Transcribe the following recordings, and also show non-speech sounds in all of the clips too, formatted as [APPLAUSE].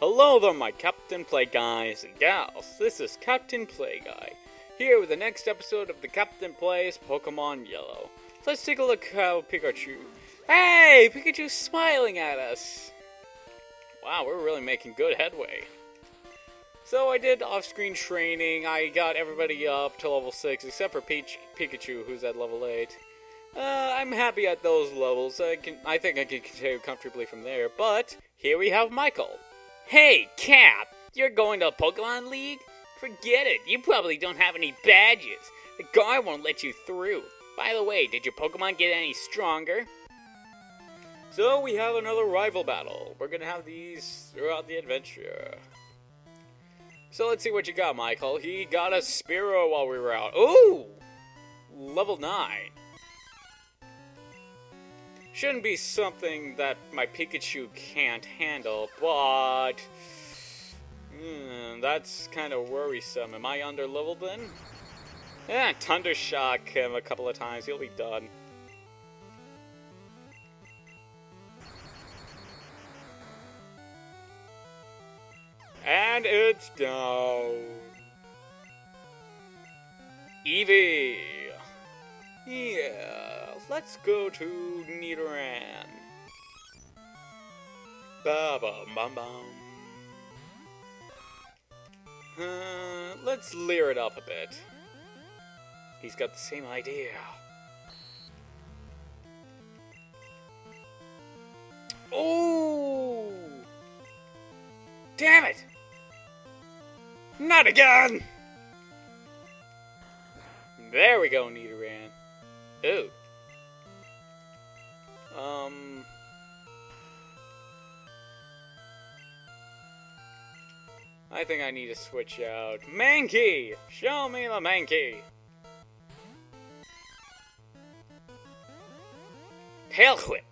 Hello there, my Captain Play guys and gals. This is Captain Play Guy, here with the next episode of the Captain Plays Pokemon Yellow. Let's take a look how Pikachu. Hey, Pikachu's smiling at us. Wow, we're really making good headway. So I did off-screen training. I got everybody up to level six except for Peach Pikachu, who's at level eight. Uh, I'm happy at those levels. I can, I think I can continue comfortably from there. But here we have Michael. Hey, Cap, you're going to a Pokemon League? Forget it. You probably don't have any badges. The guard won't let you through. By the way, did your Pokemon get any stronger? So we have another rival battle. We're gonna have these throughout the adventure. So let's see what you got, Michael. He got a Spearow while we were out. Ooh! Level 9. Shouldn't be something that my Pikachu can't handle, but... Hmm, that's kind of worrisome. Am I under leveled then? Yeah, Thundershock him a couple of times. He'll be done. And it's down. Eevee. Yeah, let's go to Nidoran. Ba bum bum bum. Uh, let's leer it up a bit. He's got the same idea. Oh! Damn it! Not again! There we go, Nidoran. Ooh. Um. I think I need to switch out. Mankey! Show me the Mankey! Tail Whip!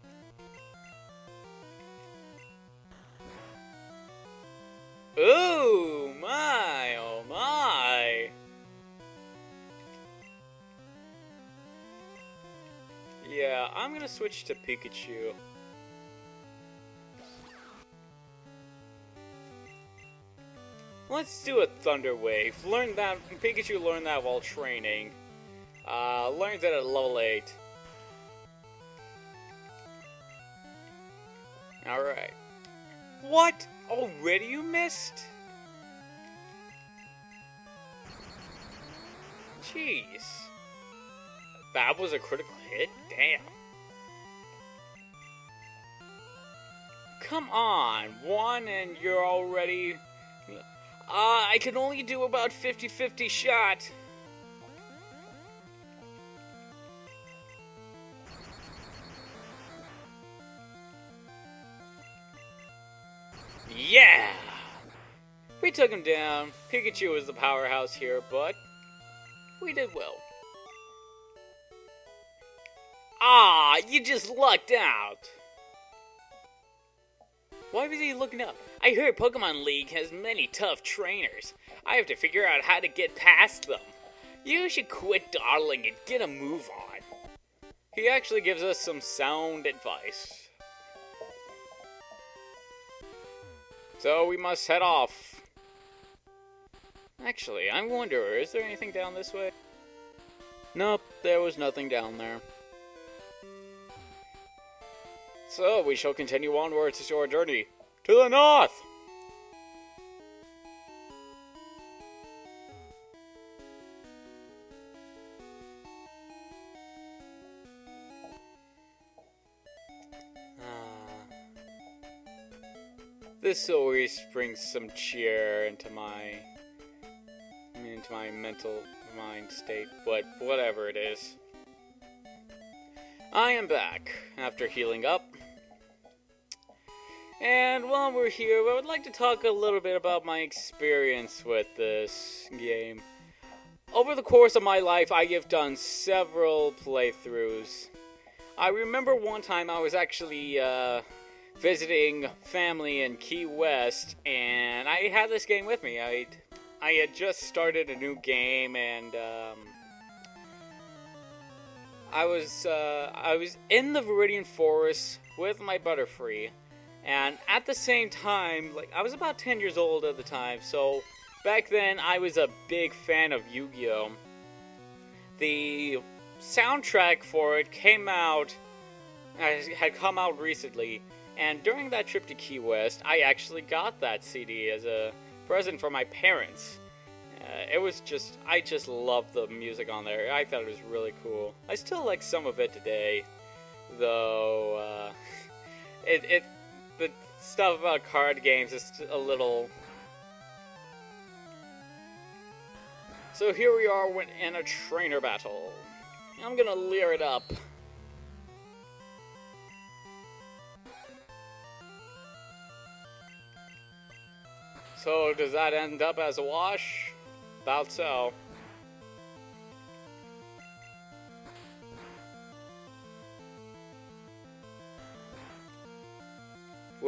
Ooh, my, Yeah, I'm gonna switch to Pikachu. Let's do a Thunder Wave. Learn that Pikachu learned that while training. Uh, learned it at level 8. Alright. What? Already you missed? Jeez. That was a critical hit? Damn. Come on, one and you're already... Uh, I can only do about 50-50 shot. Yeah! We took him down. Pikachu was the powerhouse here, but we did well. Ah, you just lucked out. Why was he looking up? I heard Pokemon League has many tough trainers. I have to figure out how to get past them. You should quit dawdling and get a move on. He actually gives us some sound advice. So we must head off. Actually, I wonder, is there anything down this way? Nope, there was nothing down there. So we shall continue onwards to our journey to the north. Ah. This always brings some cheer into my into my mental mind state, but whatever it is. I am back after healing up. And while we're here, I would like to talk a little bit about my experience with this game. Over the course of my life, I have done several playthroughs. I remember one time I was actually uh, visiting family in Key West, and I had this game with me. I I had just started a new game, and um, I was uh, I was in the Viridian Forest with my Butterfree, And at the same time, like I was about 10 years old at the time, so back then I was a big fan of Yu-Gi-Oh. The soundtrack for it came out had come out recently, and during that trip to Key West, I actually got that CD as a present for my parents. Uh, it was just, I just loved the music on there. I thought it was really cool. I still like some of it today, though. Uh, [LAUGHS] it, it, stuff about card games is a little. So here we are in a trainer battle. I'm gonna leer it up. So does that end up as a wash? About so.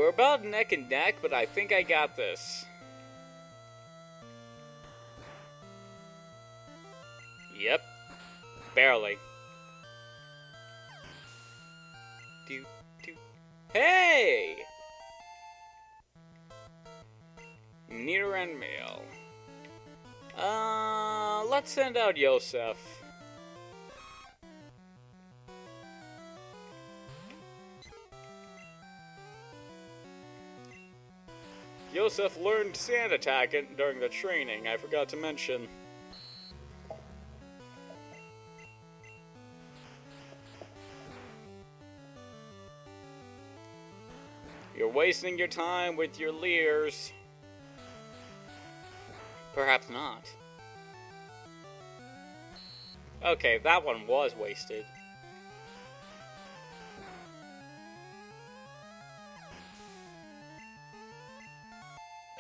We're about neck and neck, but I think I got this. Yep. Barely. Do. Hey! Nidoran Male. Uh, let's send out Yosef. Yosef learned sand attack during the training, I forgot to mention. You're wasting your time with your leers. Perhaps not. Okay, that one was wasted.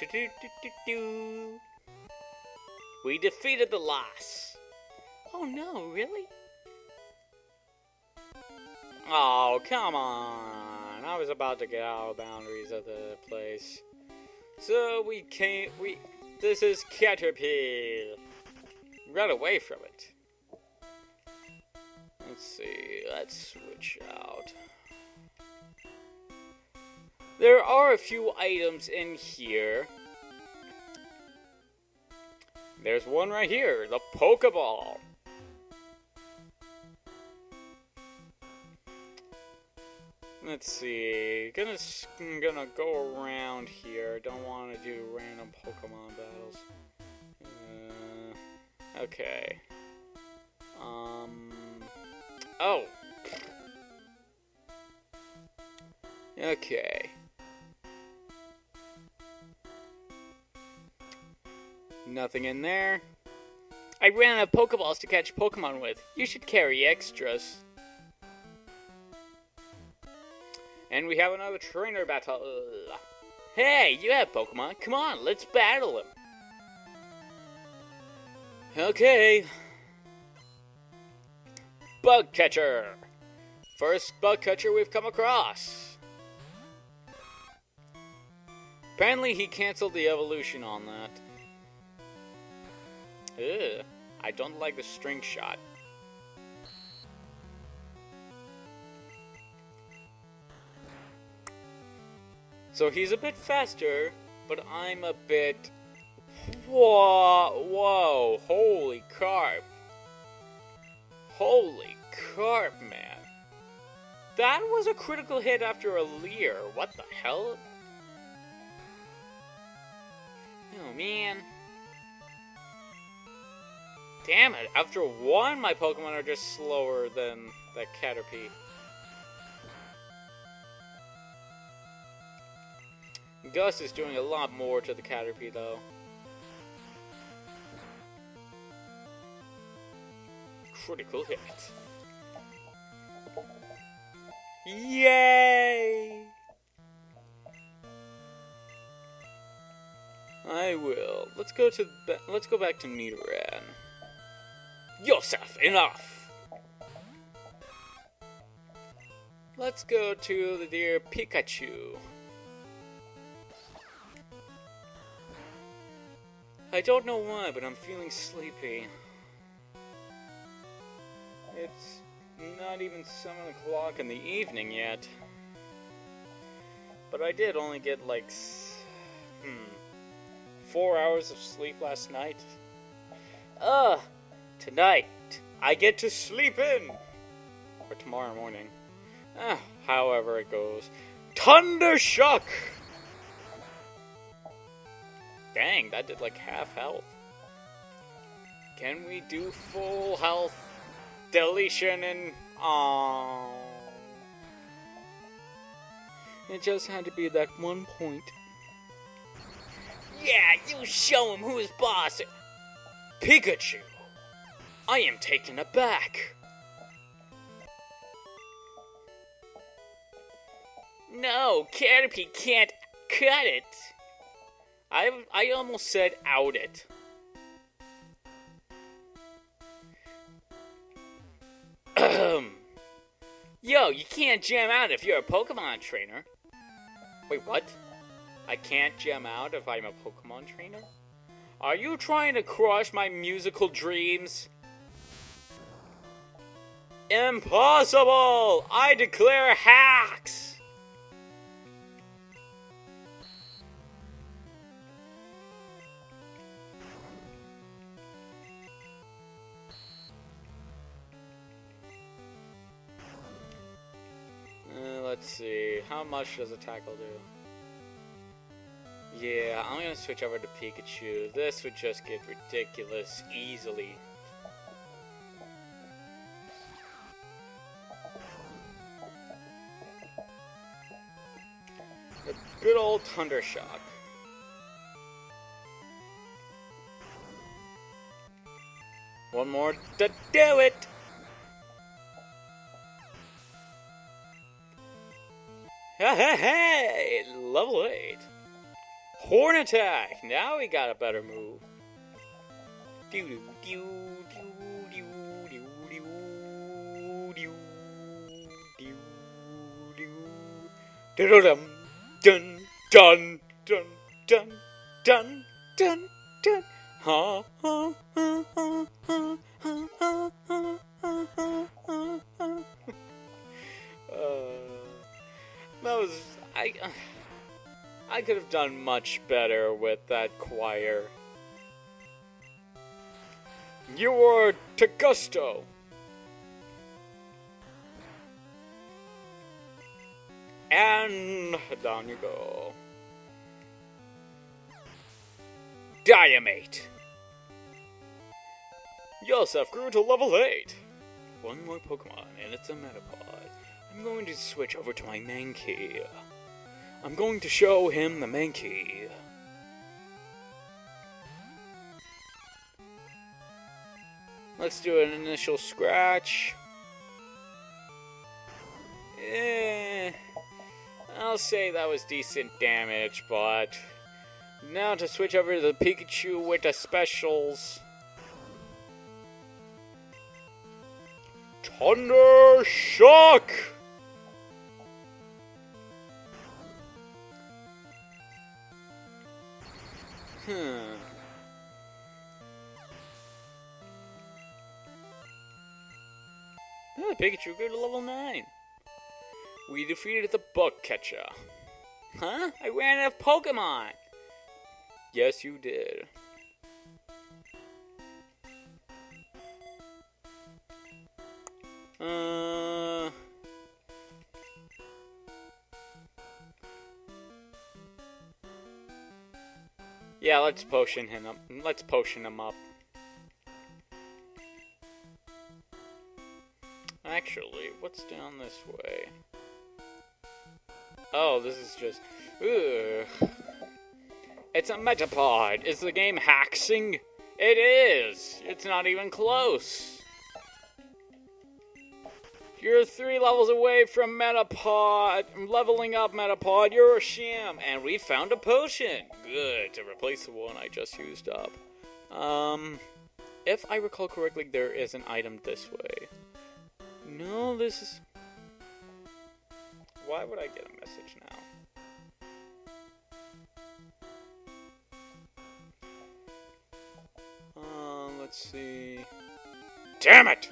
Do, do, do, do, We defeated the loss. Oh no, really? Oh, come on. I was about to get out of boundaries of the place. So we can't, we, this is Caterpie. Run away from it. Let's see, let's switch out. There are a few items in here. There's one right here, the Pokeball. Let's see. Gonna gonna go around here. Don't want to do random Pokemon battles. Uh, okay. Um. Oh. Okay. Nothing in there. I ran out of Pokeballs to catch Pokemon with. You should carry extras. And we have another trainer battle. Hey, you have Pokemon. Come on, let's battle him. Okay. Bug Catcher. First bug catcher we've come across. Apparently he canceled the evolution on that. Ugh, I don't like the string shot. So he's a bit faster, but I'm a bit... Whoa, whoa, holy carp. Holy carp, man. That was a critical hit after a leer. What the hell? Oh, man. Damn it, after one, my Pokemon are just slower than that Caterpie. Gus is doing a lot more to the Caterpie, though. Critical hit. Yay! I will. Let's go to let's go back to Nidoran. Yosef, enough! Let's go to the dear Pikachu. I don't know why, but I'm feeling sleepy. It's not even 7 o'clock in the evening yet. But I did only get like, hmm, four hours of sleep last night. Ugh, tonight I get to sleep in. Or tomorrow morning. Ah, however it goes. Thunder Thundershock! Dang, that did like half health. Can we do full health deletion and um It just had to be that one point. Yeah, you show him who's boss. Pikachu. I am taken aback. No, Caterpie can't cut it. I I almost said out it. Yo, you can't jam out if you're a Pokemon trainer. Wait, what? I can't jam out if I'm a Pokemon trainer? Are you trying to crush my musical dreams? Impossible! I declare hacks! Uh, let's see. How much does a tackle do? Yeah, I'm gonna switch over to Pikachu. This would just get ridiculous easily. Good old Thundershock. One more to do it! Hey, hey, hey! Level 8. Horn attack! Now we got a better move. Doo doo doo doo doo doo doo doo doo doo doo dum dun dun dun dun dun dun dun ha ha ha ha ha ha ha ha ha ha ha that was I. Uh, I could have done much better with that choir. You are Tegusto. And down you go. Diamate. Yosef grew to level 8. One more Pokemon, and it's a Metapod. I'm going to switch over to my Mankey. I'm going to show him the Mankey. Let's do an initial scratch. Eh, I'll say that was decent damage, but now to switch over to the Pikachu with the specials. Thunder Shock! Hmm. Oh, Pikachu grew to level 9. We defeated the bug catcher. Huh? I ran out of Pokemon! Yes, you did. Uh... Yeah, let's potion him up. Let's potion him up. Actually, what's down this way? Oh, this is just... Ugh. It's a Metapod. Is the game haxing? It is. It's not even close. You're three levels away from Metapod. Leveling up Metapod, you're a sham. And we found a potion. Good, to replace the one I just used up. Um, if I recall correctly, there is an item this way. No, this is... Why would I get a message now? Uh, let's see... Damn it!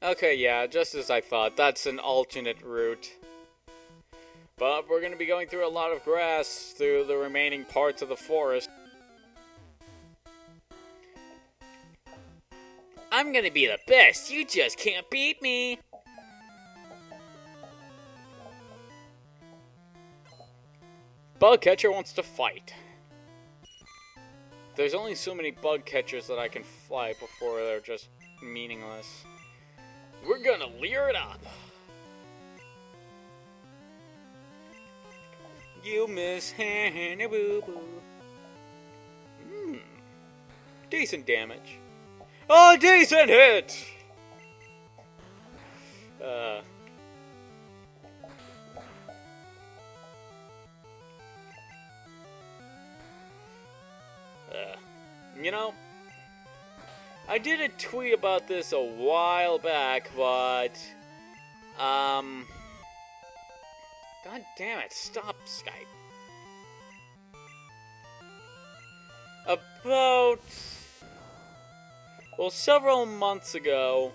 Okay, yeah, just as I thought. That's an alternate route. But we're going to be going through a lot of grass through the remaining parts of the forest. I'm to be the best. You just can't beat me. Bug catcher wants to fight. There's only so many bug catchers that I can fly before they're just meaningless. We're gonna leer it up. You miss Hannah Boo Boo. Hmm. Decent damage. A decent hit! Uh. Uh. You know, I did a tweet about this a while back, but um God damn it, stop Skype. About well, several months ago,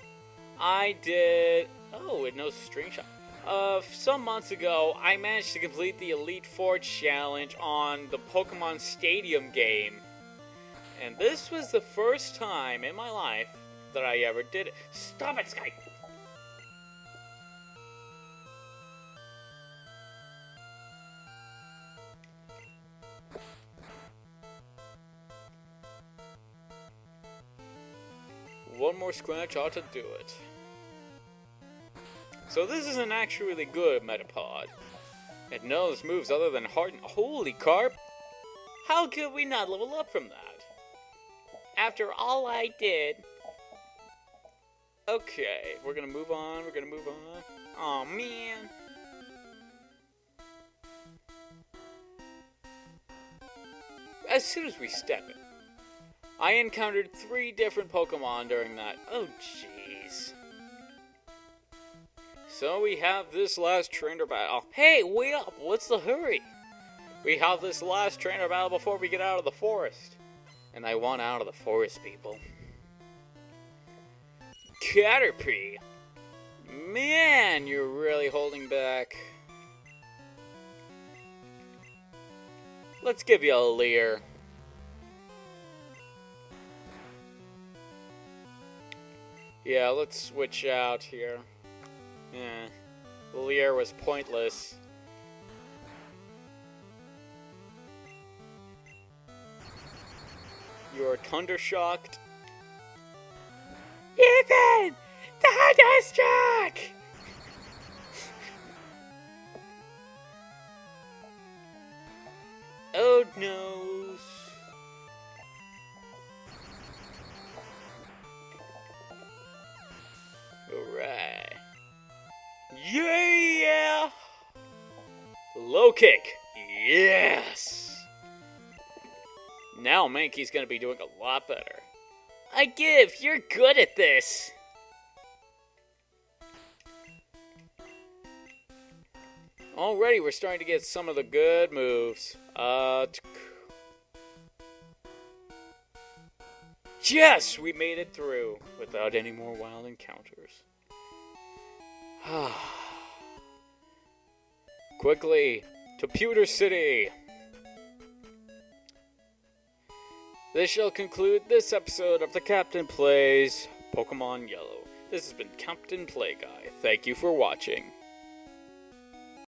I did oh, it knows screenshot. Uh, some months ago, I managed to complete the Elite Four challenge on the Pokemon Stadium game. And this was the first time in my life that I ever did it. Stop it, Skype! One more scratch ought to do it. So this isn't actually really good, Metapod. It knows moves other than Harden. Holy carp! How could we not level up from that? After all I did. Okay, we're gonna move on, we're gonna move on. oh, man. As soon as we step in, I encountered three different Pokemon during that. Oh, jeez. So we have this last trainer battle. Hey, wait up! What's the hurry? We have this last trainer battle before we get out of the forest. And I want out of the forest, people. Caterpie! Man, you're really holding back. Let's give you a leer. Yeah, let's switch out here. Yeah. Leer was pointless. You're thundershocked. Ethan! Thunderstruck! oh no. Kick. Yes! Now Mankey's gonna be doing a lot better. I give, you're good at this! Already we're starting to get some of the good moves. Uh, Yes, we made it through without any more wild encounters. [SIGHS] Quickly, to Pewter City! This shall conclude this episode of the Captain Plays Pokemon Yellow. This has been Captain Play Guy. Thank you for watching.